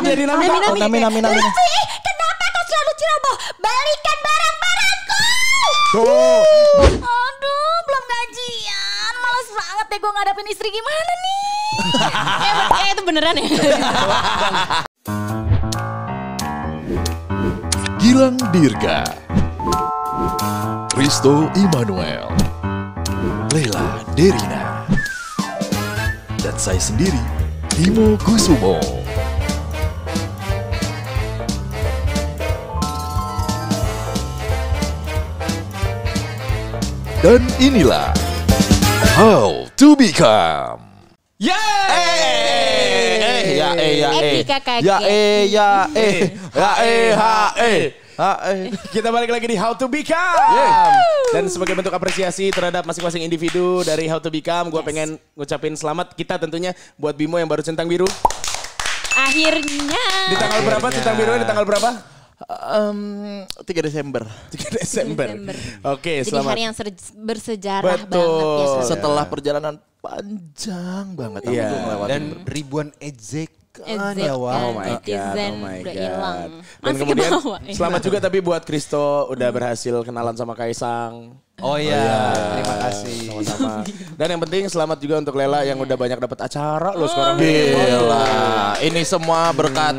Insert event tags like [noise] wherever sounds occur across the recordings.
Jadi Nami. Nami, Nami. Nami, Nami, Nami. Lutfi, kenapa kau selalu ceroboh? Balikan barang-barangku. Tuh. Aduh, belum gajian. Males banget deh gue ngadapin istri gimana nih? [laughs] Eh, itu beneran ya? Gilang Dirga Risto Immanuel Lela Derina Dan saya sendiri Timo Kusumo Dan inilah How to Become Yeay! Eh, ya eh, ya eh. Ya eh, ya eh. Ya eh, ha eh. Ha eh. Kita balik lagi di How to Become. Dan sebagai bentuk apresiasi terhadap masing-masing individu dari How to Become, gue pengen ngucapin selamat kita tentunya buat Bimo yang baru centang biru. Akhirnya. Di tanggal berapa centang biru di tanggal berapa? Em, 3 Desember. 3 Desember. Desember. Oke, Jadi selamat. hari yang bersejarah Betul. banget ya. Setelah perjalanan panjang banget aku Iya. Dan ribuan ejekan Ejekan. ya wah. Oh my god, oh my god. Dan Masih kemudian bawah. selamat juga tapi buat Kristo udah berhasil kenalan sama Kaisang. Oh iya, terima kasih. Sama-sama. Dan yang penting selamat juga untuk Lela yang udah banyak dapat acara loh sekarang. Gila. Ini semua berkat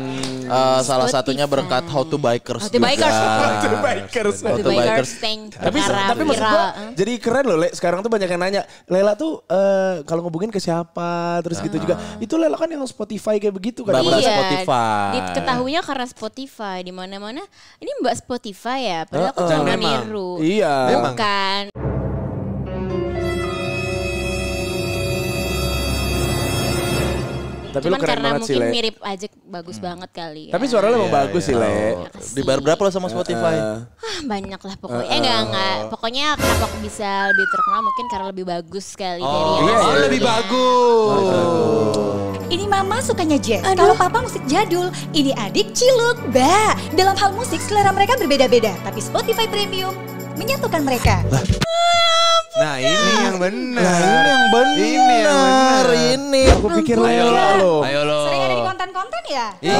eh, salah satunya berkat How to Bikers. How to Bikers. juga. [laughs] How to Bikers. How to Bikers. Tapi tapi maksud gua jadi keren loh Le. Sekarang tuh banyak yang nanya, Lela tuh eh, kalau ngubungin ke siapa terus gitu juga. Itu Lela kan yang Spotify kayak begitu kan. Mbak Iya, Spotify. Diketahuinya karena Spotify di mana-mana. Ini Mbak Spotify ya, padahal aku Heeh. cuma Memang. niru. Iya. Memang. Bukan. Tapi lu Cuman keren karena banget sih mungkin Le. mirip aja bagus banget kali ya. Tapi suara lu emang Iya, bagus iya. sih Le. Dibayar berapa lo sama Spotify? Eh, Ah, banyak lah pokoknya. Eh enggak enggak. Pokoknya kenapa aku bisa lebih terkenal mungkin karena lebih bagus sekali dari yang iya, Oh, lebih bagus. Ini mama sukanya jazz, kalau papa musik jadul. Ini adik ciluk, ba. Dalam hal musik selera mereka berbeda-beda, tapi Spotify Premium menyatukan mereka. Nah ini yang benar. Nah ini yang benar. Ini yang benar. Ini. Aku pikir Lela lo. Ayo lo. Konten-konten ya? Iya.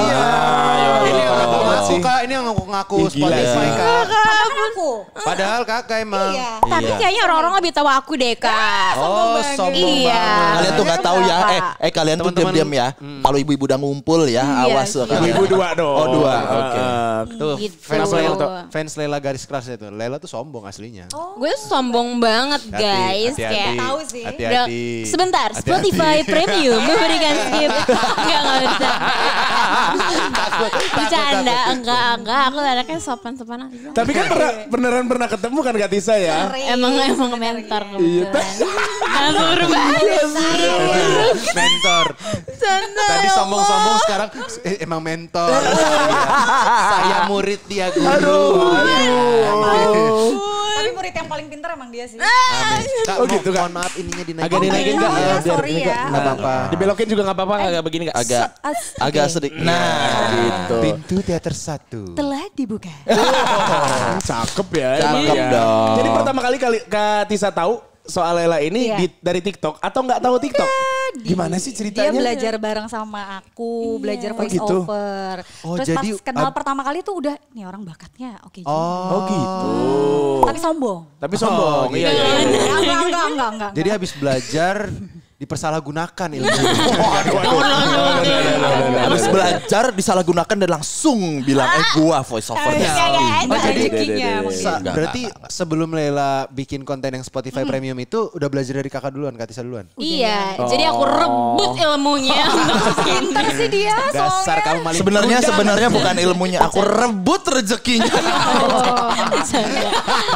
ayo, ini orang Ayo. ngaku kak, ini yang ngaku ngaku Spotify kak. Padahal kan aku. Padahal kakak emang. Iya. Tapi kayaknya orang-orang lebih tahu aku deh, Kak. Oh, sombong Iya. banget. Kalian tuh nggak tahu ya, eh eh kalian tuh diam-diam ya. Kalau ibu-ibu udah ngumpul ya, awas loh kalian. Ibu dua dong. Oh dua, oke. Eh, Tuh Gitu. fans Lela, Tuh. fans Lela garis keras itu. Lela tuh sombong aslinya. Gue sombong banget, guys. hati-hati. Kayak Tahu sih. Hati-hati. sebentar. Spotify Premium [laughs] memberikan skip. Enggak, enggak bisa. Bercanda, enggak, enggak. Aku anaknya sopan-sopan aja. Tapi kan pernah, beneran pernah ketemu kan Kak Tisa ya? Emang emang mentor Iya. kebetulan. Langsung berubah. mentor. Tadi sombong-sombong sekarang eh, emang mentor. [laughs] Saya murid dia guru. Tapi murid yang paling pintar emang dia sih. Amin. Kak, Oh gitu, Kak. mohon maaf ininya dinaikin. Agak dinaikin iya, enggak? iya, biar sorry ini ya. Nggak apa-apa. Dibelokin juga nggak apa-apa, agak begini nggak? Agak agak sedikit. Nah, gitu. Pintu teater satu. Telah dibuka. [laughs] Cakep ya. Cakep Iya. dong. Jadi pertama kali kali Kak Tisa tahu soal Lela ini Iya. di- dari TikTok atau nggak tahu TikTok? Gimana sih Dia ceritanya? belajar bareng sama aku, belajar voice gitu. over. Oh, Terus jadi, pas kenal ab- pertama kali tuh udah, nih orang bakatnya oke juga. Oh, Oh gitu. Tapi sombong. Tapi sombong. Oh, iya, iya, iya. enggak, enggak, enggak, enggak, enggak. Jadi habis belajar dipersalahgunakan [laughs] ilmu. habis belajar disalahgunakan dan langsung bilang eh gua voice over Iya, iya, iya, Oh, jadi- berarti sebelum Lela bikin konten yang Spotify Premium itu udah belajar dari kakak duluan, Kak Tisa duluan. Iya, jadi aku rebut ilmunya. [laughs] Pintar sih dia Dasar soalnya. kamu maling Sebenarnya sebenarnya bukan ilmunya, aku rebut rezekinya. [laughs]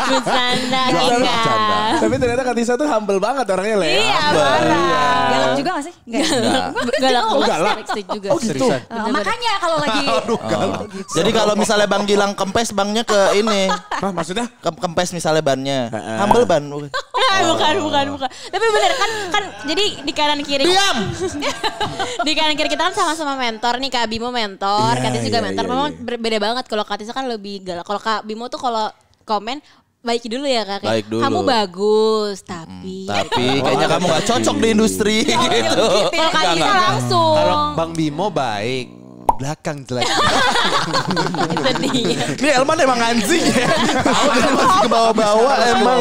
Bercanda. Tapi ternyata Kak Tisa tuh humble banget orangnya Le. Iya. Galak juga gak sih? Enggak. Galak Oh, galak. juga. Oh gitu. Makanya kalau lagi [laughs] Jadi kalau misalnya Bang Gilang kempes bangnya ke ini. Hah, maksudnya? Ke- kempes misalnya bannya. Humble ban. [laughs] Ah, bukan, bukan, bukan. Tapi bener kan, kan jadi di kanan kiri. Diam. [laughs] di kanan kiri kita kan sama-sama mentor nih Kak Bimo mentor, Iya, Kak Tisa juga iya, mentor. iya, Memang iya. berbeda banget kalau Kak Tisa kan lebih galak. Kalau Kak Bimo tuh kalau komen baik dulu ya kak. Kayak, Baik dulu. Kamu bagus, tapi. Tapi kayaknya kamu gak cocok di industri gitu. Kalau Kak Enggak, Tisa enggak. langsung. Kalau Bang Bimo baik, belakang jelek. [laughs] Itu dia. Ini Elman emang anjing ya. Masih ke bawah-bawah emang.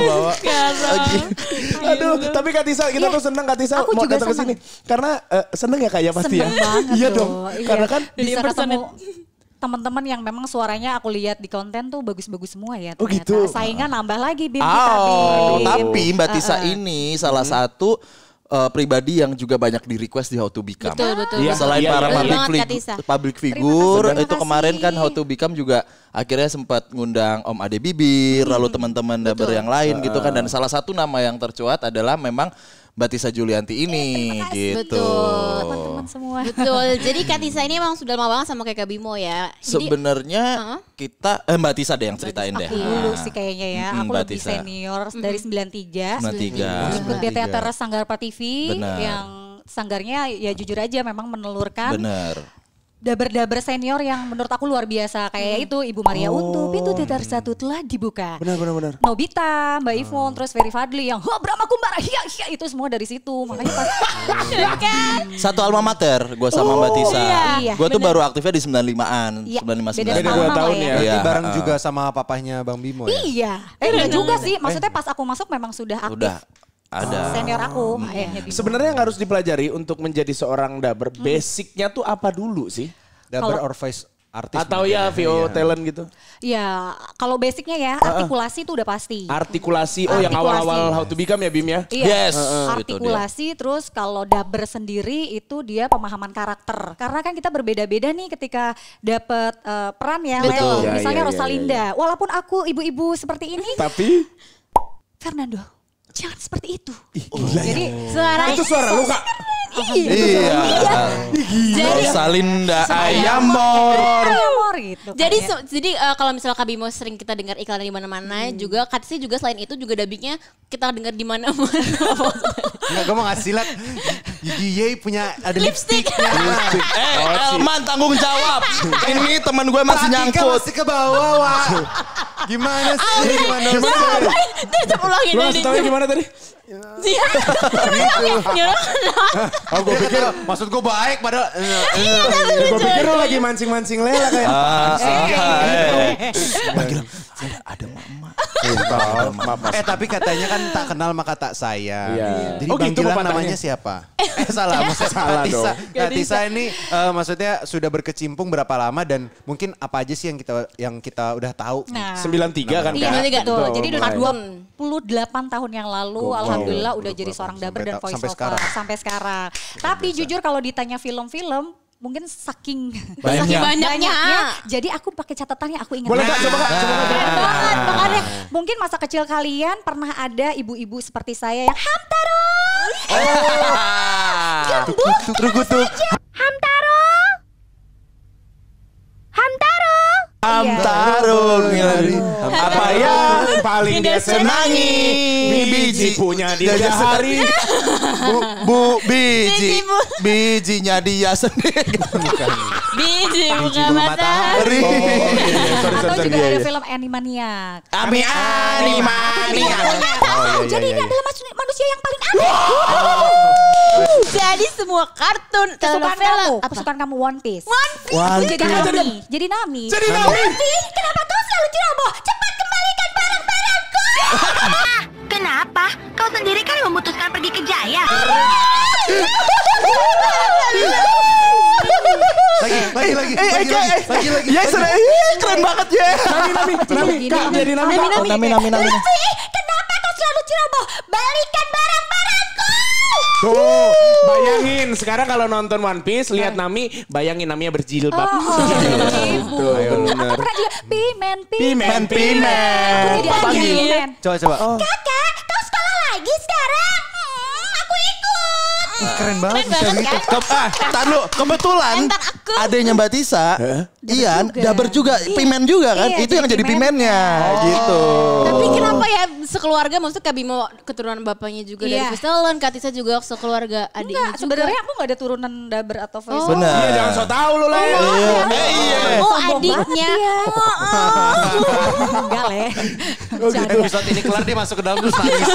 Aduh, tapi Kak Tisa, kita tuh seneng Kak Tisa Aku mau juga datang ke sini. Karena eh, seneng ya kayak pasti ya. Seneng banget Iya dong. Iya. Karena kan bisa ketemu teman-teman yang memang suaranya aku lihat di konten tuh bagus-bagus semua ya Oh, ternyata. gitu. Saingan nambah lagi Bim Oh, Bim. tapi Mbak Tisa Uh-uh. ini salah satu eh, pribadi yang juga banyak di request di How to Become. Betul, betul. Iya, Selain iya, para iya, public, Tisa. public Terima figure, kasih. itu kemarin kan How to Become juga akhirnya sempat ngundang Om Ade Bibir, lalu teman-teman daber yang lain gitu kan. Dan salah satu nama yang tercuat adalah memang Mbak Tisa Julianti ini gitu. Betul. teman-teman semua. Betul. [laughs] Jadi Kak Tisa ini emang sudah lama banget sama kayak Kak Bimo ya. Jadi Sebenarnya Heeh. kita eh Mbak Tisa deh yang ceritain deh. Aku dulu sih kayaknya ya. Aku Mbak lebih Tisa. senior dari 93. 93. Ikut di teater Sanggarpa TV Benar. yang sanggarnya ya jujur aja memang menelurkan Bener. Daber-daber senior yang menurut aku luar biasa kayak itu Ibu Maria Untu pintu teater satu telah dibuka benar benar benar. Nobita, Mbak Ivon, terus Ferry Fadli yang Wah Brahma Kumbara, hiya, hiya, itu semua dari situ. Makanya pas [laughs] Satu alma mater gue sama Mbak Tisa. iya. gue tuh baru aktifnya di 95-an, Iya, 95 beda 99. Beda dua setahun tahun lah ya. ya. Iya. Bareng uh-uh. juga sama papahnya Bang Bimo ya? Iya, eh enggak juga sih. Maksudnya pas aku masuk memang sudah aktif. Udah ada. Senior aku, Bimo. Sebenarnya yang harus dipelajari untuk menjadi seorang daber, basicnya tuh apa dulu sih? Daber or voice artis. Atau ya VO Iya. talent gitu? Ya, kalau basicnya ya artikulasi itu udah pasti. Artikulasi, oh yang Artikulasi. awal-awal how to become ya Bim ya? Iya, Yes, itu dia. artikulasi terus kalau daber sendiri itu dia pemahaman karakter. Karena kan kita berbeda-beda nih ketika dapet eh, peran ya. Betul. Lel. Ya, Misalnya ya, ya, Rosalinda. Walaupun aku ibu-ibu seperti ini, Tapi Fernando, jangan seperti itu. gila ya. Jadi suara Itu suara lu kak. Iya. Jadi- Rosalinda Ayamor. amor gitu. kan Jadi ya. jadi eh, kalau misalnya Kak Bimo sering kita dengar iklan di mana-mana juga Kak Tisa juga selain itu juga dubbingnya kita dengar di mana-mana. [laughs] Enggak, gue mau ngasih lihat Gigi Ye punya ada lipstiknya. Eh, Elman tanggung jawab. [laughs] Ini teman gue masih nyangkut. masih ke bawah, Wak. Gimana sih? Gimana sih? Dia coba ulangin Lu deh. kasih tadi? Oh gue pikir, Maksud gue baik padahal. gue pikir lu lagi mancing-mancing lela kayak. Ah, Eh, Panggil, "Saya ada mama. Maaf, maaf, Mas. Eh tapi katanya kan tak kenal maka tak sayang. Iya. Jadi Oh, Bang gitu namanya siapa? Eh salah, [laughs] maksudnya Salah Tisa. Tisa ini eh, maksudnya sudah berkecimpung berapa lama dan mungkin apa aja sih yang kita yang kita udah tahu? Nah, 93 kan Iya, Kak? betul. Jadi udah mulai. 28 tahun yang lalu, Wow. Alhamdulillah udah jadi seorang daber dan voice sampai over. Sekarang. sampai sekarang. Tapi jujur kalau ditanya film-film, mungkin saking [laughs] Saking banyaknya. jadi aku pakai catatannya aku ingat. Boleh kak, coba kak, coba banget, makanya mungkin masa kecil kalian pernah ada ibu-ibu seperti saya yang Hamtaro, [laughs] gembuk, Terugutuk. Hamtaro, Hamtaro. Hamtaro ngilari. Apa yang paling dia senangi? Biji punya dia hari. Bu, bu biji, Biji, Bu. bijinya dia sendiri. [laughs] Biji Biji buka bu Sorry. matahari. Oh, iya, sorry, sorry, Atau sorry. juga Iya, ada iya. film Animaniac. Ami animania. Tahu, jadi ini adalah manusia yang paling aneh. Jadi semua kartun Kesukaan kamu, apa? kesukaan kamu One Piece. One Piece. Jadi Nami, jadi Nami. Jadi Nami. Nami, kenapa banget ya. Nami, Nami, Nami, kak jadi Nami. Nami. Nami. Nami, nami, nami. Kenapa kau selalu ceroboh? Balikan barang-barangku. Tuh, bayangin sekarang kalau nonton One Piece lihat Nami, bayangin Naminya berjilbab. Oh, ibu. [laughs] Tuh, Aku bener. pernah juga pimen, Pimen, pimen. Aku gitu? pimen. Coba, coba. Kakak, kau sekolah lagi sekarang? Hmm, aku ikut. Keren banget bisa banget, begitu. kan? Ke, ah, tar lu, kebetulan adanya Mbak Tisa, Ian, juga. daber juga, pimen juga kan? Iya, Itu yang jadi pimennya, gitu. Tapi kenapa ya sekeluarga maksudnya Kak Bimo keturunan bapaknya juga dari Iya. Kristen, Kak Tisa juga sekeluarga adiknya Enggak, juga. sebenarnya aku gak ada turunan daber atau voice Oh. Benar. Iya, jangan so tau lu lah. Eh iya. Oh Sombong adiknya. Enggak leh. Oh gitu. Episode ini kelar dia masuk ke dalam terus nangis.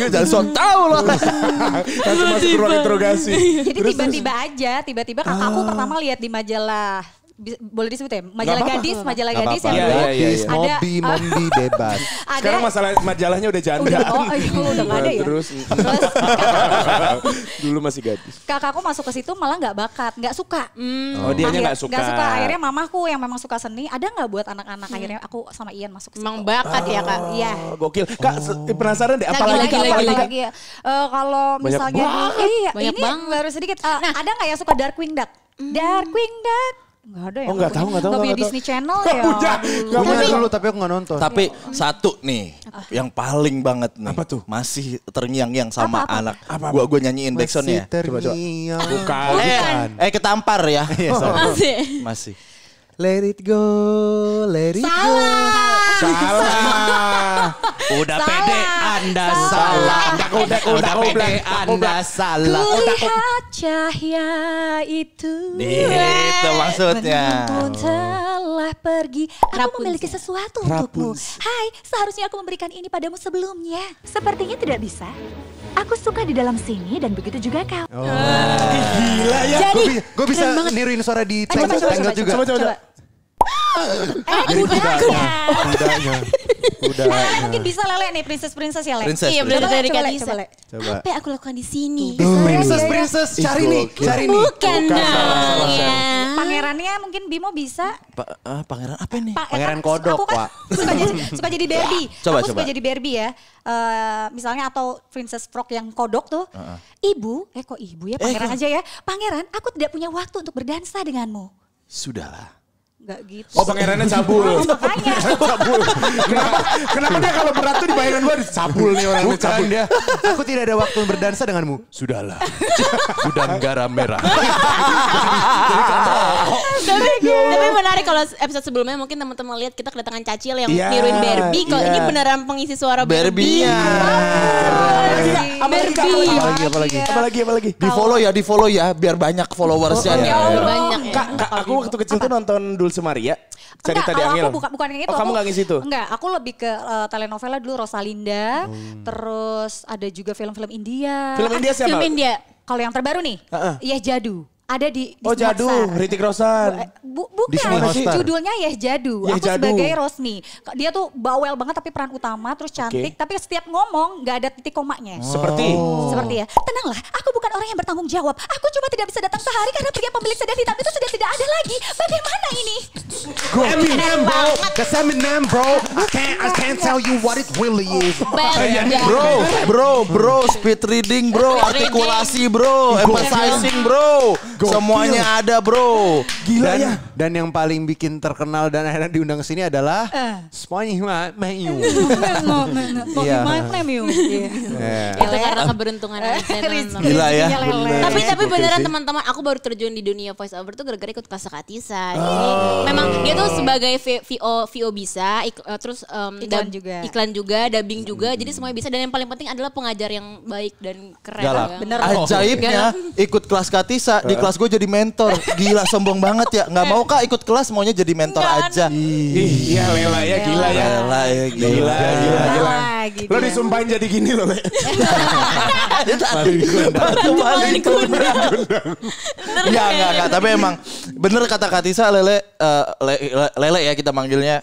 [laughs] Jangan sok tahu loh. [laughs] Langsung masuk ruang interogasi. Jadi tiba-tiba aja, tiba-tiba kakakku pertama lihat di majalah boleh disebut ya majalah apa-apa, gadis majalah Gak gadis apa-apa. yang Iya, dulu iya, iya, iya. ada Mobi, Mombi [laughs] bebas. ada Sekarang masalah majalahnya udah janda. Udah, oh, iya, udah ada ya? Terus, terus [laughs] dulu masih gadis. kakakku masuk ke situ malah nggak bakat nggak suka Oh, dianya Akhir- nggak suka. nggak suka akhirnya mamaku yang memang suka seni ada nggak buat anak-anak akhirnya aku sama Ian masuk ke situ Emang bakat ya kak. Iya. Oh, gokil. Kak, se- penasaran deh Lagi, apalagi lagi, Kak, lagi, apalagi lagi. Ya. Eh, kalau Banyak misalnya banget. iya, Banyak ini banget. baru sedikit. Eh, ada nggak yang suka Darkwing Duck? Darkwing Duck. Nggak ada ya? Oh, nggak tahu, nggak tahu, punya tahu. Disney Channel ya? punya. Nggak Punya dulu tapi aku gak nonton. Tapi satu nih yang paling banget nih. Apa tuh? Masih terngiang-ngiang sama Apa, apa, anak. apa? Gua gua nyanyiin backsoundnya. Coba coba. Bukan. Eh, eh ketampar ya. [laughs] Iya. Masih. Masih. Let it go, let it go. Salah. Udah Salah. pede Anda Salah. salah. Udah, udah, Udah udah, pede udah, Anda salah. Kulihat cahaya itu. Itu maksudnya. Pun telah pergi. Aku Rapunzel. memiliki sesuatu untukmu. Hai, seharusnya aku memberikan ini padamu sebelumnya. Sepertinya tidak bisa. Aku suka di dalam sini dan begitu juga kau. Gila ya. Jadi, Gue bisa niruin suara di Tangled coba, juga. Coba, coba, coba. Eh, kudanya. Kudanya. Kudanya. Eh, mungkin bisa Lele nih, princess-princess ya, Le. Princess, Iya, Le, dari coba, Kanisa. coba. Coba. Apa yang aku lakukan di sini? Princess, Iya, iya. princess, cari nih, cari nih. Bukan dong. ya. Pangerannya mungkin Bimo bisa. Pa- ah, pangeran apa nih? Pa- Pangeran kan kodok, aku kan Wak. [laughs] suka jadi suka jadi Barbie. [laughs] Coba, aku suka coba. jadi Barbie ya. Eh, misalnya atau Princess Frog yang kodok tuh. Ibu, eh kok ibu ya? Pangeran aja ya. Pangeran, aku tidak punya waktu untuk berdansa denganmu. Sudahlah. Enggak gitu. Oh pangerannya cabul. Oh, makanya. cabul. Kenapa, kenapa dia kalau berat tuh di bayangan gue cabul nih orangnya Bukan cabul. dia. Aku tidak ada waktu berdansa denganmu. Sudahlah. Gudang garam merah. tapi, tapi menarik kalau episode sebelumnya mungkin teman-teman lihat kita kedatangan Cacil yang Iya, niruin Barbie. Kalau iya. ini beneran pengisi suara Barbie. Barbie-nya. Apalagi Kak? Apalagi Kak? Barbie. Apalagi, apalagi? apalagi, apalagi? Di follow ya, di follow ya, biar banyak followersnya. Oh, nih. iya. Banyak ya. Kak, aku waktu kecil tuh nonton Dulce Maria. Enggak, Cerita di Angil. aku bukan bukan yang itu. Oh, kamu aku, gak ngisi itu? Enggak, aku lebih ke eh, telenovela dulu Rosalinda. Terus ada juga film-film India. Film India siapa? Film India. Kalau yang terbaru nih. Iya Jadu. Ada di, di Oh jadu. Ritik Rosan. Eh, Bu, bukan, judulnya Yeh Jadu. Yeh aku Jadu. sebagai Rosni. Dia tuh bawel banget tapi peran utama, terus cantik. Tapi setiap ngomong nggak ada titik komanya. Seperti. Seperti ya, tenanglah, aku bukan orang yang bertanggung jawab. Aku cuma tidak bisa datang sehari karena pria pemilik sedan hitam itu sudah tidak ada lagi. Bagaimana ini? Eminem bro. That's Eminem bro. I can't, I can't tell you what it really is. Bro, bro, bro, speed reading bro, artikulasi bro, emphasizing bro, semuanya ada bro. Gila dan, ya. Dan yang paling bikin terkenal dan akhirnya diundang ke sini adalah SpongeBob Mayu. Iya. Iya. Itu karena keberuntungan aja. nonton. Gila ya. Tapi tapi beneran teman-teman aku baru terjun di dunia voice over tuh gara-gara ikut kelas Katisa. Jadi memang dia tuh sebagai VO VO bisa, eh, terus em, Iklan juga. iklan juga, dubbing juga. Jadi semuanya bisa dan yang paling penting adalah pengajar yang baik dan keren. Galak. Bener. Ajaibnya ikut kelas Katisa di kelas gue jadi mentor. Gila sombong banget ya. Nggak mau kak ikut kelas maunya jadi mentor aja. Ih, iya Lela ya gila ya. Gila ya gila. Gila, gila, gila. Lo dia. disumpahin jadi gini loh, Le. Batu balik Enggak, enggak, enggak. Tapi emang bener kata Katisa lele, eh, le- le- lele ya kita manggilnya.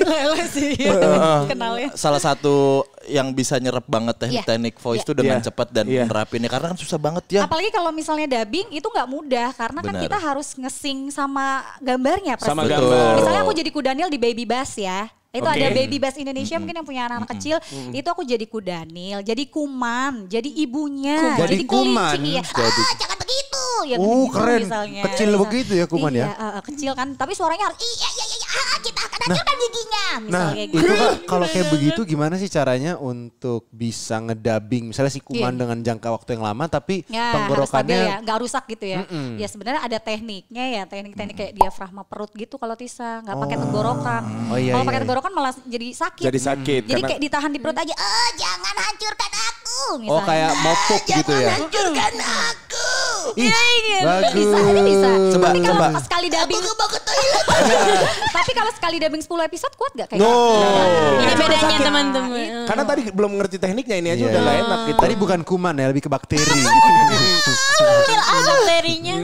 Lele sih. Heeh. Kenalnya. Salah satu yang bisa nyerap banget teknik, Iya. teknik voice Iya. tuh dengan Iya. cepat dan Iya. nerapinnya karena kan susah banget ya. Apalagi kalau misalnya dubbing itu nggak mudah karena kan Benar. kita harus ngesing sama gambarnya. Sama Betul. gambar. Misalnya aku jadi Kudanil di Baby Bass ya. Itu Oke. ada Baby Bass Indonesia mungkin yang punya anak-anak kecil. Itu aku jadi Kudanil, jadi Kuman, jadi ibunya, Jadi jadi. Kuman, Iya. jadi- Ah, jangan begitu. Ya, Oh, begitu keren. Misalnya. Kecil Misal- begitu ya Kuman ya? Iya, eh, eh, kecil kan. Tapi suaranya harus iya iya iya ah, kita akan hancurkan giginya. Nah, Misalnya itu gitu. Kak, kalau kayak begitu gimana sih caranya untuk bisa ngedabing misalnya si kuman Iya. dengan jangka waktu yang lama tapi Ya, harus stabil tenggorokannya ya, nggak rusak gitu ya. Ya sebenarnya ada tekniknya ya, teknik-teknik kayak diafragma perut gitu kalau Tisa, nggak pakai tenggorokan. Oh, iya, kalau iya, pakai iya. Tenggorokan malah jadi sakit. Jadi sakit, Jadi karena- kayak ditahan di perut aja. Eh, jangan hancurkan aku. oh Misalnya. kayak mopuk gitu ya. Hancurkan aku. Ih, bagus. Bisa, ini bisa. Coba, Tapi kalau coba. sekali dubbing. [laughs] Tapi kalau sekali dubbing 10 episode kuat gak kayak No. Ini bedanya teman-teman. Karena tadi belum ngerti tekniknya ini aja Iya. udah gak enak gitu. Tadi bukan kuman ya, lebih ke bakteri. [laughs] [laughs] Bakterinya.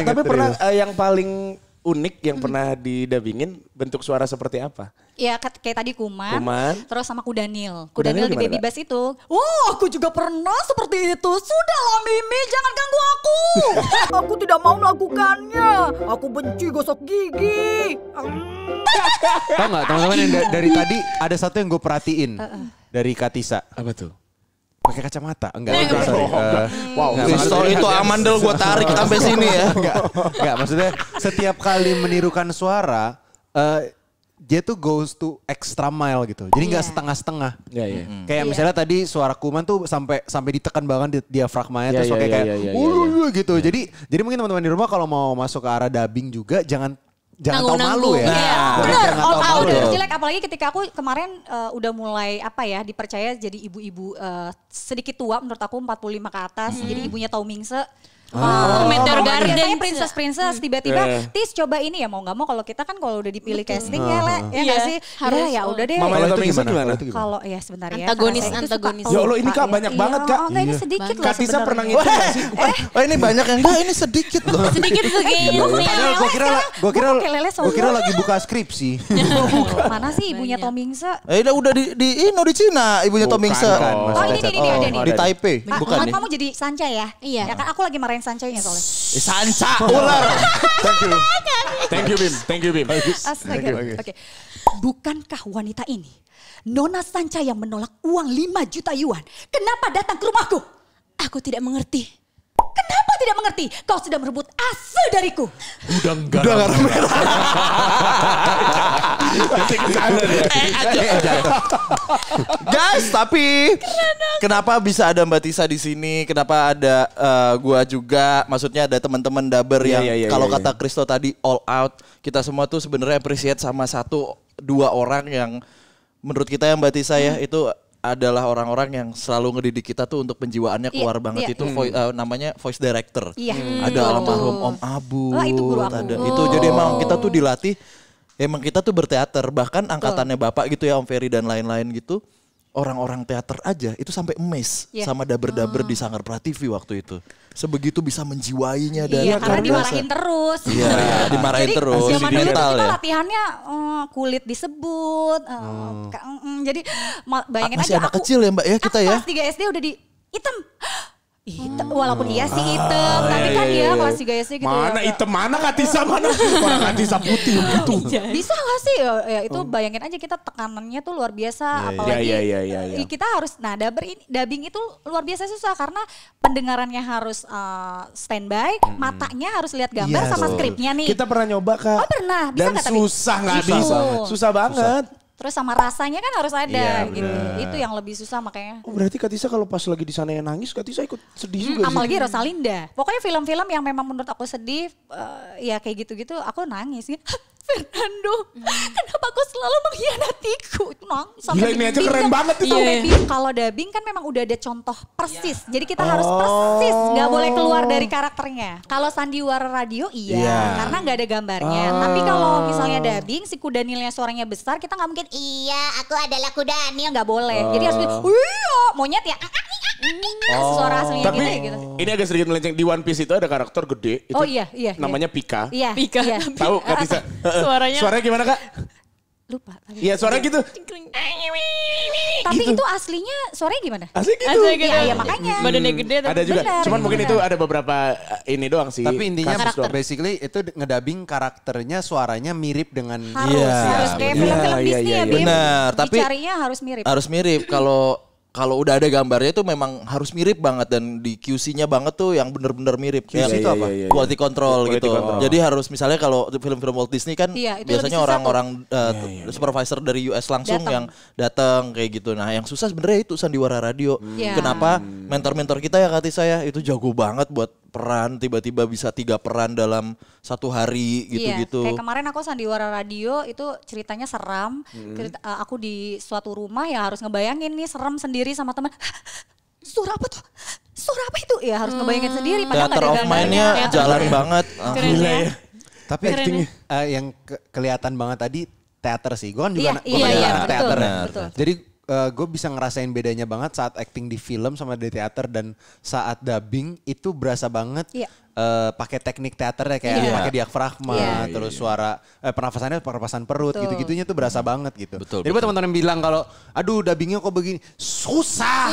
Eh, tapi pernah eh, yang paling unik yang pernah didabingin bentuk suara seperti apa? Ya kayak tadi Kuman, Kuman. terus sama Kudanil. Kudanil Kudanil di Baby? Bass itu. Oh aku juga pernah seperti itu. Sudahlah Mimi jangan ganggu aku. [laughs] aku tidak mau melakukannya. Aku benci gosok gigi. Tahu nggak teman-teman yang da- dari tadi ada satu yang gue perhatiin dari Katisa. Apa tuh? Pakai kacamata? Enggak, enggak, sorry. Eh, Wow, soal itu amandel gue tarik sampai sini ya. enggak, enggak, maksudnya setiap kali menirukan suara eh, dia tuh goes to extra mile gitu. Jadi nggak Iya. setengah-setengah. Iya, iya. Kayak misalnya tadi suara kuman tuh sampai sampai ditekan banget di diafragmanya Iya, terus iya, kayak iya, kayak iya, iya, "Ulu-ulu" gitu. Jadi jadi mungkin teman-teman di rumah kalau mau masuk ke arah dubbing juga jangan jangan tahu malu ya. Iya. Jangan- Bener, all tahu out malu. udah jelek. Apalagi ketika aku kemarin eh, udah mulai apa ya dipercaya jadi ibu-ibu eh, sedikit tua menurut aku 45 ke atas. Jadi ibunya Tau Mingse. Oh, Meteor Garden. Biasanya princess princess tiba-tiba Eh. tis coba ini ya mau nggak mau kalau kita kan kalau udah dipilih casting ya le ya nggak Iya, sih harus, ya oh. udah deh Mama itu gimana? gimana? Kalau ya sebentar ya Antagonis, antagonis. Ya Allah, ini, Kak, banyak Iya, banget, Kak. oh, enggak ini Iya. sedikit loh Kak Tisa sebenarnya. pernah ngitung gak sih? Wah ini banyak yang enggak ini sedikit loh. Sedikit segini. Gue kira gue kira gue kira lagi buka skripsi. [laughs] mana sih ibunya Tau Mingse Eh udah udah di di Ino di Cina ibunya Tom Bukan, Mingse. kan, Oh ini ini ada nih. Di Taipei, bukan kamu, nih. kamu jadi Sanca ya? Iya. Ya kan aku lagi marahin Sancanya soalnya. Eh, Sanca [laughs] ular. Thank you. Thank you Bim, thank you Bim. Astaga. Oke. Bukankah wanita ini Nona Sanca yang menolak uang 5 juta yuan? Kenapa datang ke rumahku? Aku tidak mengerti. Kenapa tidak mengerti? Kau sudah merebut ase dariku. Udang garam. Ke sana dia. Guys, tapi kenapa bisa ada Mbak Tisa di sini? Kenapa ada eh, gua juga? Maksudnya ada teman-teman Daber Iya, yang iya, iya, kalau iya, kata Kristo tadi all out. Kita semua tuh sebenarnya appreciate sama satu dua orang yang menurut kita yang Mbak Tisa ya itu adalah orang-orang yang selalu ngedidik kita tuh untuk penjiwaannya keluar Iya, banget iya, itu voi- eh, namanya voice director. Iya. Ada Hmm, almarhum Om Abu. Wah, itu guru aku. Ada itu jadi emang kita tuh dilatih emang kita tuh berteater bahkan angkatannya Bapak gitu ya Om Ferry dan lain-lain gitu. Orang-orang teater aja itu sampai emes Iya. sama daber-daber di Sanggar Prativi waktu itu. Sebegitu bisa menjiwainya dan Iya, karena dimarahin terus. Iya, dimarahin Jadi, terus, Zaman dulu tuh mental kita ya. latihannya eh, kulit disebut. eh, ka- mm, jadi bayangin Masih aja anak aku, kecil ya, Mbak, ya, kita aku ya? Kelas 3 SD udah di hitam. [gasps] Hitam, walaupun iya sih Ah, hitam, tapi kan iya, dia iya. kelas 3 SD gitu Mana ya. hitam mana Katisa mana? Orang Katisa putih [laughs] gitu. Bisa gak sih? Ya, ya itu bayangin aja kita tekanannya tuh luar biasa. apalagi Iya, iya, iya, iya, iya. kita harus, nah daber ini, dubbing itu luar biasa susah karena pendengarannya harus eh, standby, matanya harus lihat gambar Iya, sama betul. skripnya nih. Kita pernah nyoba Kak. Oh, pernah. Bisa Dan nggak tapi? susah nggak Susah bisa. banget. Susah banget. Terus sama rasanya kan harus ada Iya, gitu. benar. Itu yang lebih susah makanya. Oh, berarti Katisa kalau pas lagi di sana yang nangis, Katisa ikut sedih juga sih. Apalagi Rosalinda. Pokoknya film-film yang memang menurut aku sedih, eh, ya kayak gitu-gitu aku nangis. [laughs] Fernando, kenapa kau selalu mengkhianatiku? Itu nangis Gila, ini aja keren banget itu. Sampai Iya. Kalau dubbing kan memang udah ada contoh persis. Jadi kita harus persis, nggak boleh keluar dari karakternya. Kalau sandiwara radio iya, Iya. karena nggak ada gambarnya. Tapi kalau misalnya dubbing, si kudanilnya suaranya besar, kita nggak mungkin iya aku adalah kudanil, nggak boleh. Jadi harus iya monyet ya. Suara aslinya Tapi gitu ya gitu. ini agak sedikit melenceng. Di One Piece itu ada karakter gede. Itu Oh, iya, iya, iya. Namanya Pika. Iya. Pika. Iya. [laughs] Tahu Katisa? [laughs] Suaranya- Suaranya gimana Kak? Lupa. Tapi, Iya suara gitu. tapi gitu. itu aslinya suaranya gimana? Asli gitu. Asli gitu. Iya, iya, makanya. Badannya gede tapi Ada juga. Benar, Cuman mungkin benar. itu ada beberapa uh, ini doang sih. Tapi intinya doang. basically itu ngedabing karakternya suaranya mirip dengan Harus, Iya, harus kayak benar. film-film Iya, Disney iya, ya, iya. Bim. Benar, tapi- Dicarinya harus mirip. harus mirip kalau kalau udah ada gambarnya itu memang harus mirip banget dan di QC-nya banget tuh yang bener-bener mirip. QC itu apa? iya, iya. Quality control Quality gitu. control. Jadi harus misalnya kalau film-film Walt Disney kan Iya, itu biasanya orang-orang uh, supervisor dari US langsung Datang. yang datang kayak gitu. Nah, yang susah sebenarnya itu sandiwara radio. Iya. Kenapa mentor-mentor kita ya kati saya itu jago banget buat peran tiba-tiba bisa tiga peran dalam satu hari gitu-gitu. Iya, kayak kemarin aku sandiwara radio itu ceritanya seram. Hmm. Cerita- eh, aku di suatu rumah ya harus ngebayangin nih serem sendiri sama teman. [laughs] Suara apa tuh? suara apa itu? Ya harus ngebayangin sendiri. padahal Theater of mind-nya gambarnya. jalan banget. Ah. Keren ya. Tapi ya. eh, yang ke- kelihatan banget tadi teater sih. Gue kan juga Iya, iya, iya, betul, teater ya. betul. Jadi gue bisa ngerasain bedanya banget saat acting di film sama di teater dan saat dubbing itu berasa banget Iya. Eh, pakai teknik teater ya kayak Iya. pakai diafragma, Iya. terus suara eh, pernafasannya pernafasan perut Betul. gitu-gitunya tuh berasa banget gitu. Betul, Jadi buat teman-teman yang bilang kalau aduh dubbingnya kok begini, susah.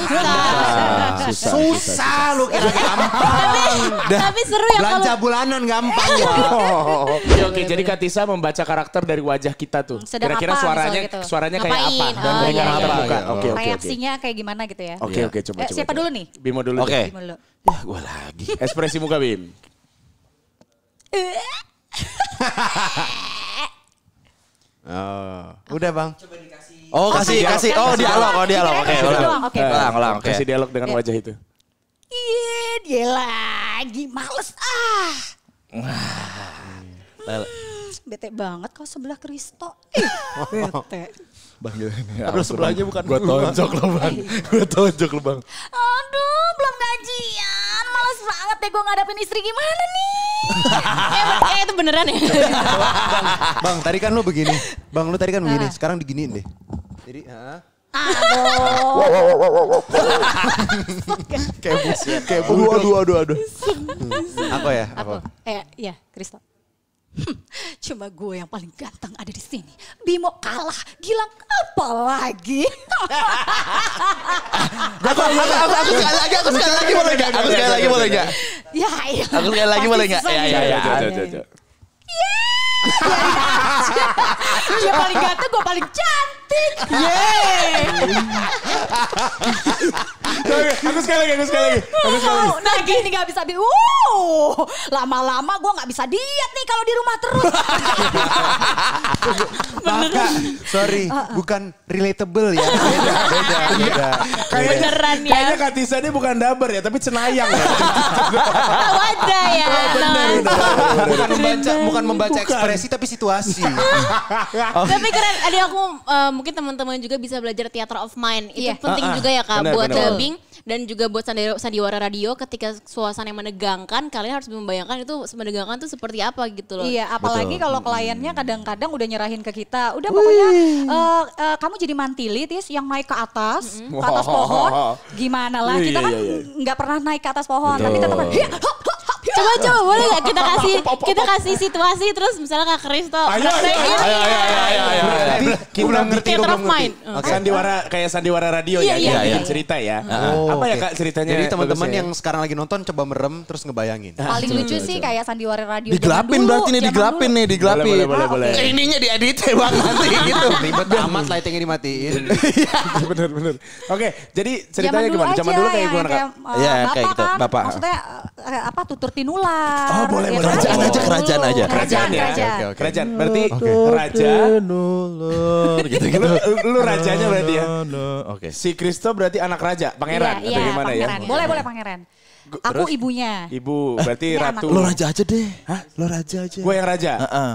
Susah. Susah, lu kira gampang. Tapi seru ya kalau Belanja bulanan gampang ya. [laughs] Oke oke jadi Katisa membaca karakter dari wajah kita tuh. Sedang Kira-kira apa suaranya gitu. suaranya kayak Ngapain? apa dan Oh, dari iya, karakter iya, muka. iya. Oke oke oke. Reaksinya kayak gimana gitu ya. Oke oke coba Eh, coba. siapa coba. dulu nih? Bimo dulu. Oke. Bimo dulu. Ya gue lagi. Ekspresi muka Bim. Oh, udah bang. Oh kasih kasih. Oh dialog. Oh dialog. Oke ulang. oke. Ulang. Kasih dialog dengan wajah itu. Iya, dia lagi males ah. Lel- Bete banget kau sebelah Kristo. [laughs] Ih, bete. Bang, Aduh sebelahnya bukan Gue tonjok lo bang. [laughs] Gue tonjok lo bang. Aduh, belum gajian. Banget deh gue ngadapin istri gimana nih. [laughs] eh, eh, itu beneran ya. Bang, tadi kan lu begini. Bang, lu tadi kan begini. Sekarang diginiin deh. Jadi, ah. Aduh. kayak bus, kayak Aduh aduh aduh aduh. Aku ya, aku. Aku, eh, iya, Kristo. Hmm, Cuma gue yang paling ganteng ada di sini. Bimo kalah, Gilang apa lagi? Aku aku aku aku sekali lagi aku sekali lagi boleh nggak? Aku sekali lagi boleh nggak? ya, iya. Aku sekali lagi boleh nggak? Ya ya ya. Coba. Dia paling ganteng, gue paling cantik. Oke, Aku sekali lagi, aku sekali lagi. Aku sekali lagi. Oh, nah gini gak bisa di, uh, lama-lama gue gak bisa diet nih kalau di rumah terus. [laughs] Maaf kak, sorry, bukan relatable ya. Beda, beda, beda. Kayaknya Beneran ya. Kayaknya Katisa ini bukan daber ya, tapi cenayang ya. Wadah ya. Bukan membaca, bukan membaca ekspresi tapi situasi. Tapi keren, ada aku eh, mungkin teman-teman juga bisa belajar theater of mind. Itu Iya. penting Ah, ah. juga ya Kak Benar, buat benar. dubbing dan juga buat sandi- sandiwara radio ketika suasana yang menegangkan, kalian harus membayangkan itu menegangkan tuh seperti apa gitu loh. Iya, apalagi kalau kliennya kadang-kadang udah nyerahin ke kita. Udah pokoknya eh, eh, kamu jadi mantili tis yang naik ke atas, ke atas pohon. Gimana lah? Iya, Kita iya, kan iya, iya. nggak pernah naik ke atas pohon, tapi tetap. Coba coba boleh gak kita [laughs] kasih kita kasih situasi terus misalnya Kak Kristo Ayo, ayo, ayo, ayo, ayo, ayo, ayo. Berarti Kita belum ngerti, of belum ngerti. Oke. Sandiwara kayak sandiwara radio Iya, ya, iya, dia bikin iya. cerita ya. Oh, Apa ya kak ceritanya? Jadi teman-teman bagusnya? yang sekarang lagi nonton coba merem terus ngebayangin. Paling lucu sih kayak sandiwara radio. Digelapin berarti nih digelapin nih digelapin. Boleh, boleh, boleh. Eh, Ininya diedit ya bang nanti [laughs] gitu. Ribet amat lightingnya dimatiin. [laughs] bener bener. Oke, jadi ceritanya gimana? Zaman dulu kayak gimana kak? kayak, eh, Iya, kayak gitu, kan, bapak. Maksudnya eh, apa tutur tinular. Oh, boleh, ya boleh. kan? Kerajaan aja kerajaan aja. Kerajaan ya. kerajaan. Oke, oke. Kerajaan. Berarti raja. Nulur gitu gitu. Lu, lu rajanya berarti ya. Oke. Si Kristo berarti anak raja, pangeran Iya, atau iya, gimana ya? pangeran. Boleh, boleh pangeran. Aku ibunya. Ibu, berarti Ini ratu. Lo raja aja deh. Hah? Lo raja aja. Gue yang raja.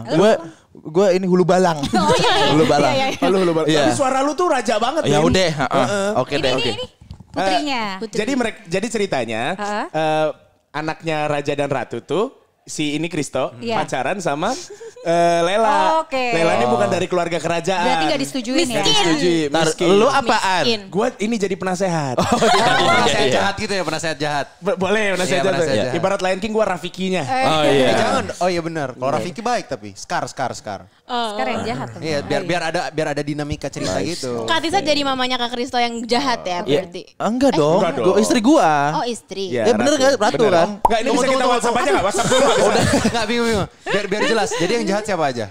Gue gue ini hulu balang. Oh iya, iya. Hulu balang. Iya, iya. Oh, lu, lu, lu. Iya. Tapi suara lu tuh raja banget. Ya udah, heeh. Oke Ini, deh, ini, oke. ini. Putrinya. Eh, jadi mereka jadi ceritanya Heeh. eh, anaknya raja dan ratu tuh si ini Kristo Iya. pacaran sama eh, Lela. Oke. Lela ini bukan dari keluarga kerajaan. Berarti gak disetujuin ya? Nggak disetujui. Ntar, miskin. lu apaan? Miskin. Gue ini jadi penasehat. Oh, penasehat jahat gitu ya, penasehat jahat. Bo- Boleh penasehat. Iya, penasehat jahat. jahat. Ibarat Lion King gue Rafikinya. Oh Eh, iya. jangan. Oh iya benar. Kalau Rafiki baik tapi Scar, Scar, Scar. Sekarang yang jahat. Iya, biar biar ada biar ada dinamika cerita gitu. Kak Tisa jadi mamanya Kak Kristo yang jahat ya Iya. berarti. Enggak dong. Enggak dong. Gua istri gua. Oh istri. Iya, Eh, bener Ratu. nggak? Ratu Bener. kan? Enggak, ini bisa kita WhatsApp aja nggak? WhatsApp dulu. Udah, [laughs] enggak bingung bingung. Biar biar jelas. Jadi yang jahat siapa aja?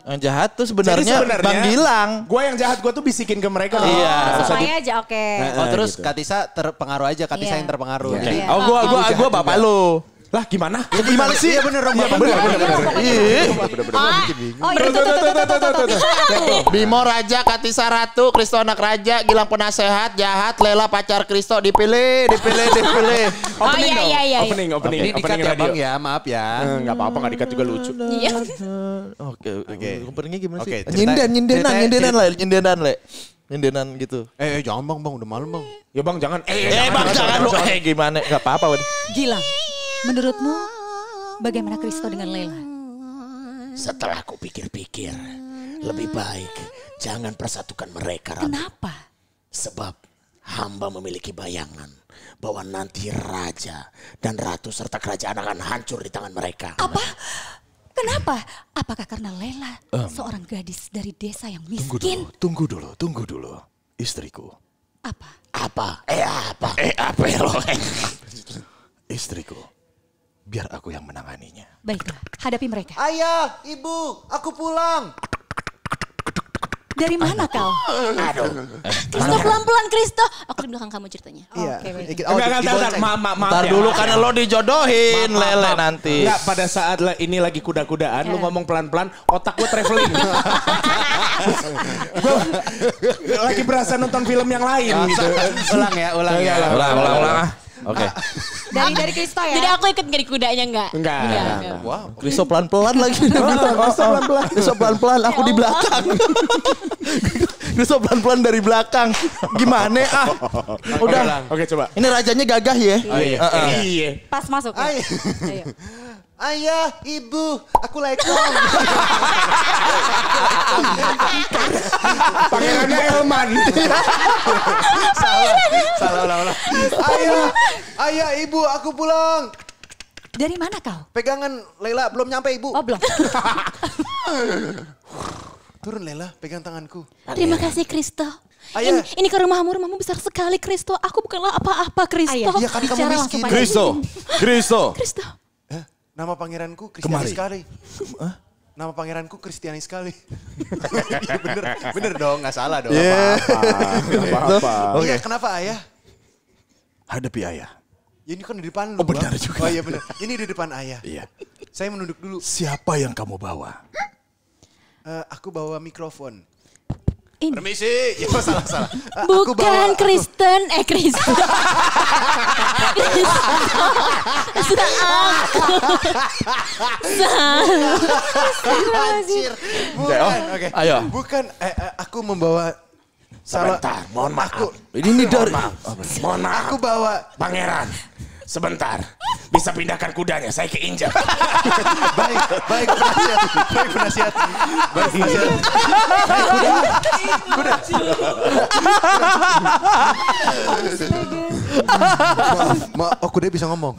Yang jahat tuh sebenarnya Bang Gilang. Gue yang jahat gue tuh bisikin ke mereka. Oh, Iya. supaya aja oke. Oh, terus gitu. Katisa terpengaruh aja, Katisa Iya. yang terpengaruh. Iya. Jadi Iya. Oh gua gua gua bapak lu. Lah gimana? Ya gimana sih? Iya bener Iya bener, Bener, bener, bener. Ah, Oh itu tuh tuh tuh tuh tuh tuh tuh. Bimo Raja, Katisa Ratu, Kristo anak raja, Gilang penasehat, jahat, Lela pacar Kristo, dipilih, dipilih, dipilih. Oh iya iya iya. iya. Opening, opening, Ini dikat opening ya. Bang ya, maaf ya. Eh, Nggak apa-apa, nggak dikat juga lucu. Iya. Oke, oke. Openingnya gimana sih? cerita- Nyinden, nyindenan, nyindenan, Le. Nyindenan, Le. Mindenan gitu. Eh, eh, jangan bang, bang udah malam bang. Ya bang jangan. Eh, Eh bang jangan lu. Eh gimana? Gak apa-apa. Gilang, menurutmu bagaimana Kristo dengan Lela? Setelah aku pikir-pikir, lebih baik jangan persatukan mereka. Rama. Kenapa? Sebab hamba memiliki bayangan bahwa nanti raja dan ratu serta kerajaan akan hancur di tangan mereka. Apa? Kenapa? Apakah karena Lela seorang gadis dari desa yang Tunggu miskin? dulu, tunggu dulu, tunggu dulu. Istriku. Apa? Apa? Eh apa? Eh apa ya lo? Istriku. Biar aku yang menanganinya. Baiklah, hadapi mereka. Ayah, ibu, aku pulang. Dari mana kau? Aduh. Kristo pelan-pelan Kristo. Aku di belakang kamu ceritanya. Iya. Oke, baik. Ikut- Enggak, enggak, maaf, maaf, maaf Ntar ya. dulu karena lo dijodohin Maaf, maaf, lele maaf. nanti. Enggak, pada saat ini lagi kuda-kudaan, lu ngomong pelan-pelan, otak gue traveling. [laughs] Lagi berasa nonton film yang lain gitu. ulang ya, ulang ya. Ulang, ulang, ulang. Ah. Oke. Dari dari Kristo ya? Jadi aku ikut di kudanya enggak? Enggak, enggak, enggak. Wow. Kriso pelan-pelan lagi. [laughs] Kriso pelan-pelan. Kriso pelan-pelan. Aku di belakang. [laughs] Kriso pelan-pelan dari belakang. Gimana ah? Udah. Oke, coba. Ini rajanya gagah ya. Iya. Heeh. Iya. Pas masuk ya? Ayah, Ayo. Ayah, ibu, aku lekong. Pangerannya Elman. salah, salah, ulang. Ayah, ayah, ibu, aku pulang. Dari mana kau? Pegangan Lela belum nyampe ibu. Oh belum. Turun Lela, pegang tanganku. Terima kasih Kristo. Ayah. Ini, ini ke rumahmu, rumahmu besar sekali Kristo. Aku bukanlah apa-apa Kristo. Ayah. Iya kan kamu miskin. Kristo. Kristo. Kristo. Nama pangeranku Kristiani Kemari. sekali. Nama pangeranku Kristiani sekali. [laughs] Iya bener, bener dong, nggak salah dong. Yeah. apa-apa. Iya, kenapa ayah? Hadapi ayah. Ya ini kan di depan lu. Oh, benar Bang. juga. Oh iya benar. Ini di depan ayah. Iya. Saya menunduk dulu. Siapa yang kamu bawa? Eh, aku bawa mikrofon. Ini. Permisi. Ya [laughs] salah salah. Eh, aku Bukan bawa- Kristen, eh Kristo. [laughs] Sudah Anjir. Bukan. Oh, Oke. ayo. Bukan. Eh, eh, aku membawa. Salah. Sebentar, mohon maaf. Aku, Ini dari. Mohon maaf. aku bawa. Pangeran, sebentar. Bisa pindahkan kudanya, saya keinjak. [laughs] Baik, baik penasihat. Baik penasihat. Baik penasihat. Kuda. Maaf, maaf, oh kuda bisa ngomong.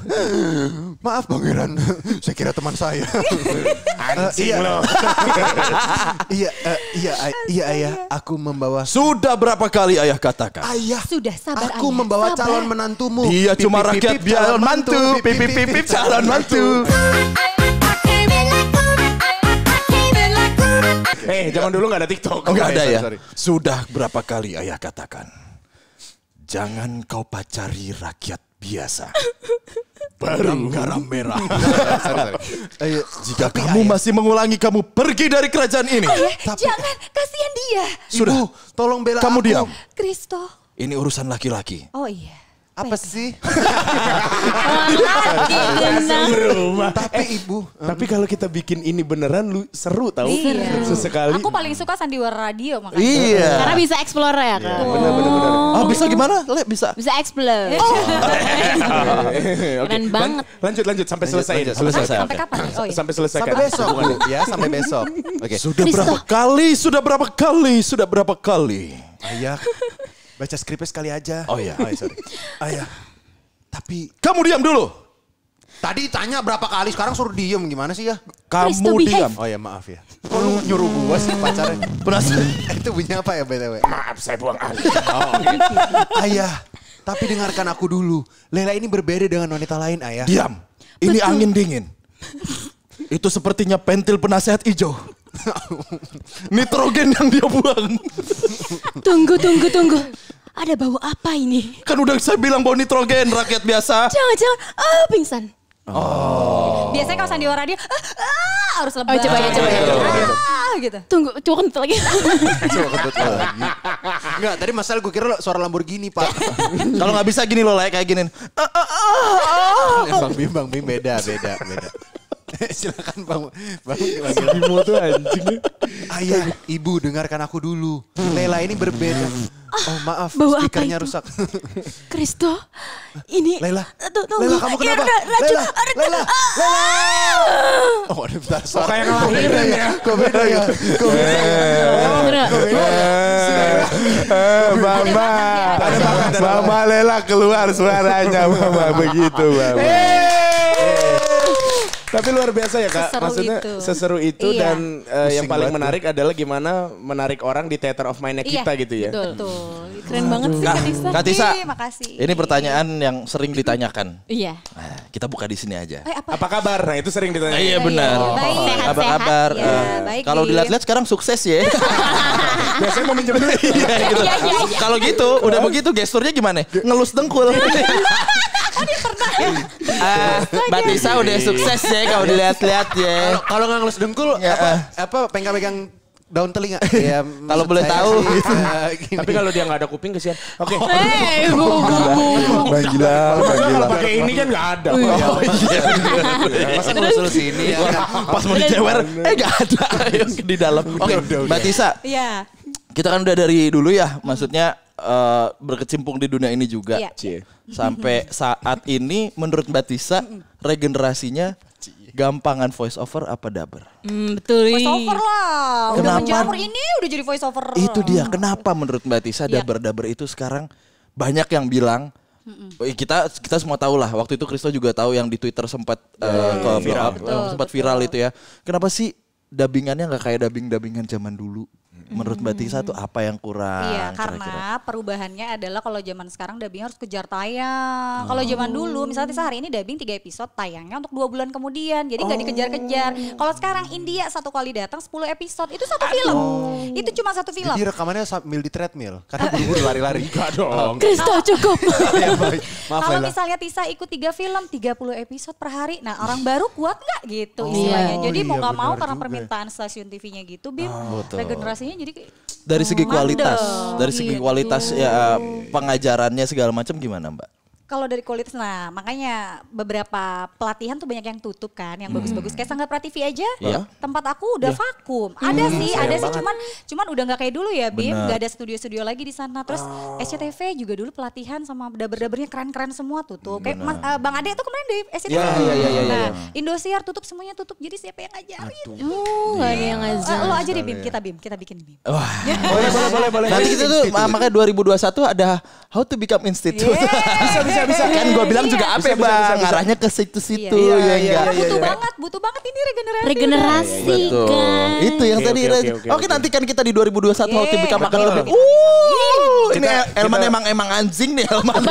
Maaf pangeran, saya kira teman saya. Anjing iya. iya, eh, iya, iya ayah, aku membawa. Sudah berapa kali ayah katakan? Ayah, Sudah sabar aku ayah, membawa sabar. calon menantumu. Dia Pip, cuma rakyat calon mantu. Pip, Pip, pip, pip, pip, calon mantu. Eh, zaman dulu gak ada TikTok. Oh, nggak ada ya? sorry. Sudah berapa kali ayah katakan? Jangan kau pacari rakyat biasa. [laughs] Baru garam merah. [laughs] sorry, sorry. Ayo, Jika kamu masih mengulangi, kamu pergi dari kerajaan ini. Jangan, kasihan dia. Sudah. Ibu, tolong bela Kamu aku. diam. Kristo. Ini urusan laki-laki. Oh iya. Apa sih? Berubah. Tapi ibu, Tapi kalau kita bikin ini beneran lu seru tau. Iya. Sesekali. Aku paling suka sandiwara radio makanya. Iya. Karena bisa explore ya kan. Bener, bener, bener. Ah bisa gimana? Le, bisa. Bisa explore. [laughs] [laughs] Oke, Keren banget. Lanjut, lanjut. Sampai selesai. lanjut, Sampai selesai. selesai. Sampai kapan? Oh iya. Sampai selesai. sampai besok ya, sampai besok. [laughs] Oke. Sudah berapa kali? Sudah berapa kali? Sudah berapa kali? Ayah, baca skripnya sekali aja. Oh iya. Oh, iya, sorry. Ayah, tapi Kamu diam dulu. tadi tanya berapa kali, sekarang suruh diem gimana sih ya? Kamu diam. Oh ya maaf ya. Kok lu nyuruh gua sih pacarnya? Penasaran. [laughs] Itu bunyi apa ya BTW? Maaf, saya buang angin. Ayah, tapi dengarkan aku dulu. Lela ini berbeda dengan wanita lain, ayah. Diam. Ini angin dingin. Itu sepertinya pentil penasehat hijau. [laughs] Nitrogen yang dia buang. Tunggu, tunggu, tunggu. Ada bau apa ini? Kan udah saya bilang bahwa nitrogen rakyat biasa. Jangan-jangan, ah pingsan. Biasanya kalau sandiwara radio ah, ah, harus lebay. Oh, coba ya, coba ya, coba. Ah, gitu. Tunggu, coba kentut lagi. [laughs] Coba kentut lagi. Enggak, tadi masalah gue kira suara Lamborghini, Pak. Kalau nggak bisa gini loh, kayak giniin. Ah, ah, ah, ah. Bang Bim, Bang Bim beda, beda, beda. [laughs] Silakan Bang. Bang. Bimo tuh anjing. Ayah, ibu dengarkan aku dulu. Lela ini berbeda. Oh maaf, Bau apa speakernya rusak. [laughs] Kristo, ini Lela, Tuh, tuh. Lela kamu Ya, kenapa? racun, Lela. Lela, Lela. Oh ada bentar, sorry. kayak ngelahirin ya. Kok beda ya? Kok beda ya? Bener. Mama, Mama Lela keluar suaranya Mama begitu Mama. Tapi luar biasa ya kak, Seseru maksudnya itu. seseru itu Iya. dan eh, yang paling menarik adalah gimana menarik orang di theater of mind Iya, kita gitu ya. Betul. Keren banget sih Kak, Kak Tisa. Kak Tisa, makasih. ini pertanyaan yang sering ditanyakan. Iya. Nah, kita buka di sini aja. Eh, apa? Apa kabar? Nah itu sering ditanya. Iya benar. iya, baik. Apa Sehat-sehat. kabar? Ya, baik, Kalau dilihat-lihat sekarang sukses ya. [laughs] Biasanya mau minjem duit. Iya, gitu. Kalau gitu, udah begitu gesturnya gimana? Ngelus dengkul. [laughs] Ah, Mbak Tisa udah sukses ya kalau dilihat-lihat ya. Kalau kalau nggak ngelus dengkul, Ya, apa, eh. apa pegang-pegang daun telinga? [laughs] Ya, Kalau boleh tahu. sih, [laughs] gini. Tapi kalau dia nggak ada kuping kesian. Oke. Eh, bu, bu, bu. Bang gila, bang Maksudnya gila. kalau pakai ini kan nggak ada. Masa ngelus-ngelus ini ya? Pas mau dijewer, eh gak ada [laughs] yang di dalam. Oke, Mbak Tisa, Iya. kita kan udah dari dulu ya, maksudnya eh, berkecimpung di dunia ini juga. Iya. Sampai saat ini menurut Mbak Tisa regenerasinya gampangan voice over apa daber? Hmm, betul Voice over lah. Udah Kenapa? menjamur ini udah jadi voice over. Itu dia kenapa menurut Mbak Tisa Iya. daber-daber itu sekarang banyak yang bilang Eh, kita kita semua tahu lah waktu itu Kristo juga tahu yang di Twitter sempat eh, ke viral sempat viral itu ya. Kenapa sih dubbingannya nggak kayak dubbing-dubbingan zaman dulu? Menurut Mbak Tisa tuh apa yang kurang? Iya, kira-kira? karena perubahannya adalah kalau zaman sekarang dubbing harus kejar tayang. Kalau zaman dulu, misalnya Tisa hari ini dubbing 3 episode, tayangnya untuk dua bulan kemudian. Jadi nggak dikejar-kejar. Kalau sekarang India satu kali datang 10 episode, itu satu film. Itu cuma satu film. Jadi rekamannya sambil di treadmill, karena buru-buru [laughs] lari-lari. Enggak dong. Kristo cukup. [laughs] ya. Maaf Kalau misalnya Tisa ikut tiga film, 30 episode per hari. Nah orang baru kuat nggak gitu Oh, istilahnya. iya. Jadi Oh, mau iya, nggak mau karena juga. permintaan stasiun TV-nya gitu, Bim. betul. Regenerasinya jadi kayak- Dari segi kualitas, Mandek, dari segi gitu. kualitas ya pengajarannya segala macam gimana Mbak? Kalau dari kualitas, nah makanya beberapa pelatihan tuh banyak yang tutup kan, yang bagus-bagus kayak Sangga Prativi aja. Iya. Tempat aku udah vakum. Ada sih, ada sih cuman cuman udah nggak kayak dulu ya, Bim. Nggak ada studio-studio lagi di sana. Terus SCTV juga dulu pelatihan sama daber-dabernya keren-keren semua tutup. Kayak Mas, eh, Bang Ade tuh kemarin dari SCTV. Iya, iya, iya, iya, Nah, Indosiar tutup semuanya tutup. Jadi siapa yang ngajarin? Oh, gak ada yang Eh, ngazar. lo aja deh Bim, kita Bim, kita bikin Bim. Wah. [laughs] Boleh, boleh, boleh, boleh. Nanti kita tuh ma- makanya 2021 ada How to Become Institute. [laughs] bisa, bisa, bisa. kan gue bilang Iya. juga apa Bisa, bisa, bang, bisa, bisa. ngarahnya ke situ-situ Iya, ya iya, enggak. butuh banget, butuh banget ini regenerasi. Regenerasi Betul. kan. Itu yang tadi. oke, nanti kan kita di 2021 How to Yeay, Become akan betul. lebih. Uh, ini Elman emang emang anjing nih Elman.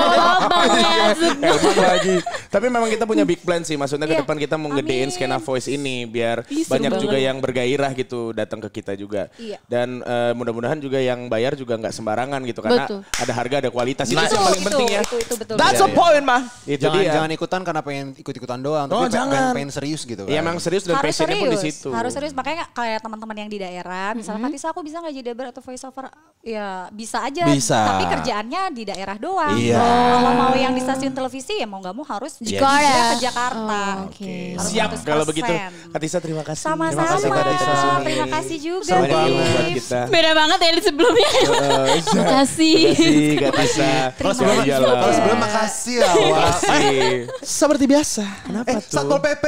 Lagi. Tapi memang kita punya big plan sih. Maksudnya ke Iya. depan kita mau gedein skena voice ini biar banyak juga yang bergairah gitu datang ke kita juga. Iya. Dan eh, mudah-mudahan juga yang bayar juga nggak sembarangan gitu karena ada harga ada kualitas. Itu yang paling penting ya. Itu, itu betul. That's Iya, the iya. point mah. Itu jangan dia. jangan ikutan karena pengen ikut-ikutan doang, Oh, tapi jangan. pengen, pengen serius gitu kan. Iya emang serius dan harus passionnya serius, pun di situ. harus serius. Makanya kayak teman-teman yang di daerah, misalnya Fatisa aku bisa nggak jadi deber atau voice over? Ya bisa aja. Bisa. Tapi kerjaannya di daerah doang. Iya. Kalau mau yang di stasiun televisi ya mau nggak mau harus Jakarta. hijrah ke Jakarta. Oh, oke. Harus Siap 100%. kalau begitu. Katisa terima kasih. Sama-sama. Terima kasih. Terima kasih juga. Seru banget Bim. buat kita. Beda banget ya di sebelumnya. Makasih. Makasih Kak Tisa. Kalau sebelum, Iyalah. kalau sebelum makasih ya. Wak. Makasih. Seperti biasa. Eh, Satpol PP.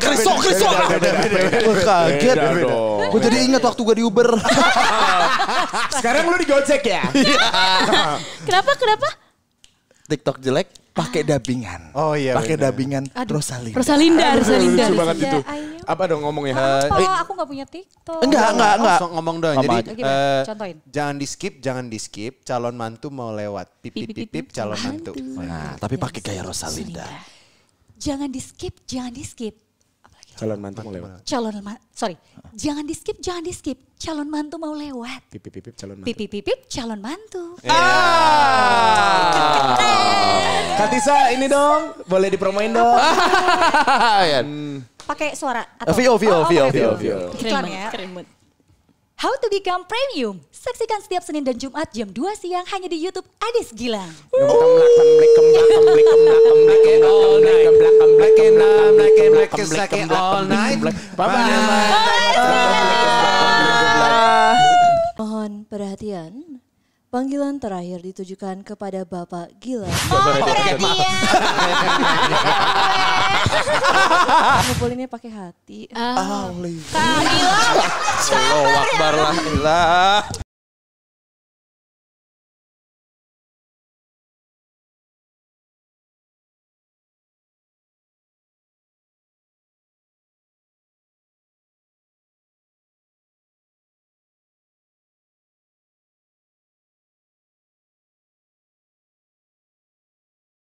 Kriso, Kriso. Gue kaget. Gue jadi ingat waktu gue di Uber. Sekarang lu di Gojek ya? Kenapa? Kenapa? TikTok jelek pakai dubbingan. Oh iya, Pakai benar. dubbingan Rosalinda. Rosalinda, Rosalinda. Lucu banget itu. ayo. Apa dong ngomongnya? Apa? Aku nggak punya TikTok. Enggak, enggak, enggak. Langsung ngomong dong. Jadi eh, Contohin. jangan di skip, jangan di skip. Calon mantu mau lewat. Pip pip pip, pip calon mantu. Nah, tapi pakai kayak Rosalinda. Jangan di skip, jangan di skip. Calon mantu mau lewat. Calon ma- sorry, jangan di skip, jangan di skip. Calon mantu mau lewat. Pipip pipip calon mantu. Pipip pipip calon mantu. Katisa ini dong, boleh dipromoin dong. [laughs] Ya. Pakai suara atau VO, VO, VO, pakai VO, VO. Keren Iklan ya. keren banget. How to Become Premium. Saksikan setiap Senin dan Jumat jam 2 siang hanya di YouTube Adis Gilang. Mohon perhatian. Panggilan terakhir ditujukan kepada Bapak Gila. [laughs] [laughs] Ngupulinnya pakai hati. Ah. Allah Akbar lah.